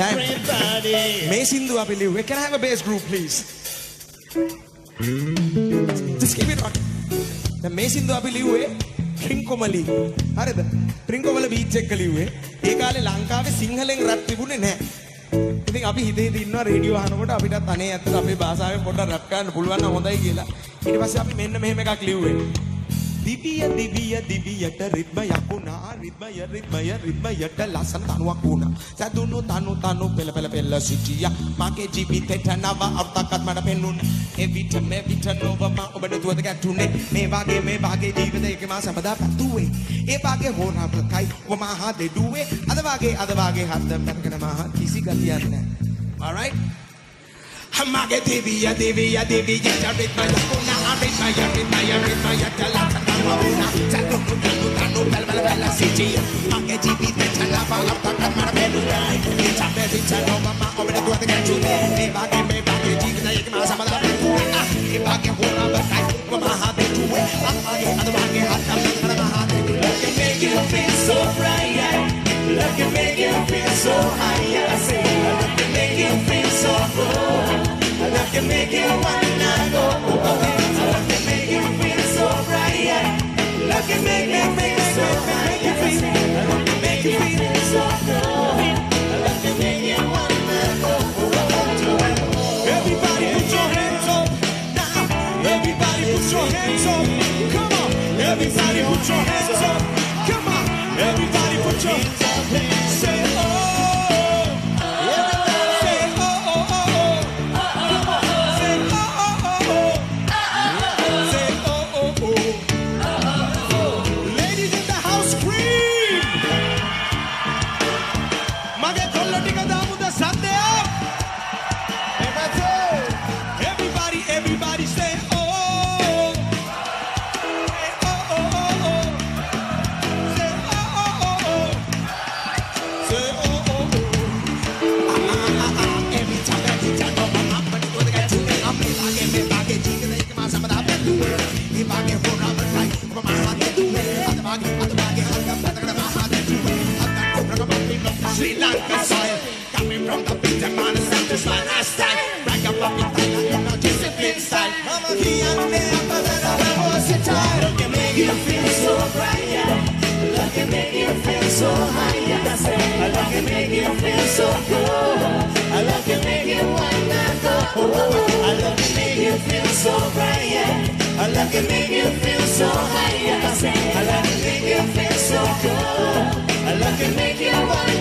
time. everybody. මේ සින්දු අපි ලිව්වේ. Can I have a bass group please? Just keep it on. දැන් මේ සින්දු අපි ලිව්වේ ට්‍රින්කොමලි. හරිද? ට්‍රින්කොමල බීච් එක ලිව්වේ. ඒ කාලේ ලංකාවේ සිංහලෙන් රැප් තිබුණේ නැහැ. ඉතින් අපි හිතේ ඉන්නවා රේඩියෝ අහනකොට අපිටත් අනේ ඇත්තට අපේ භාෂාවෙන් පොඩ්ඩක් රැප් කරන්න පුළුවන් නම් හොඳයි කියලා. ඊට පස්සේ අපි මෙන්න මෙහෙම එකක් ලිව්වේ. දිවිය දිවිය දිවියට රිද්මයක් වුණා. රිද්මය රිද්මය රිද්මයට ලස්සන තනුවක් වුණා. සැදුණු තනු තනු පෙළ පෙළ පෙළ සිටියා. මගේ ජීවිතේට නව අර්ථකත් මට පෙන්නුනේ එවිට මේ විට නොව මම ඔබට දුවද ගැටුනේ. මේ වාගේ මේ වාගේ ජීවිතයක මා සමදා පැතුවේ. ඒ වාගේ හොරාපකයි ඔබ මහා දෙඩුවේ. අද වාගේ අද වාගේ හද්ද පැනගෙන මහා කිසි ගතියක් නැහැ. Alright Hamage diviya diviya diviya ritma yakuna ritma ya ritma ya ritma ya tala tala una tanu tanu tanu bel bel bel siji mage jibi te tala ba la ta kan mara belu dai ni ta be ti ta no mama o be tu te kan chu me bage me bage ji na yek ma sa ma da tu ah e bage hora ba kai ko ma ha de tu we ah bage ad bage ha ta ma ma ha de tu can make you feel so bright Love can make you feel so high you can make you feel so make you feel so make you feel so good. Make you. Everybody put your hands up now. Everybody put your hands up. Come on. Everybody put your hands up. Come on. Everybody put your hands up. Sri Lanka soil. Coming from the beach, I'm on the center, smile, I style. Brag in Thailand, you know, discipline style. I'm a key, and but I'm a versatile. Look at make you feel so bright, yeah. Love can make you feel so high, yeah. I say, I love can make you feel so good. I love can make you wanna. I love can make you feel so bright, yeah. I love can make you feel so high, yeah. I I love can make you feel so good. I love can make you wanna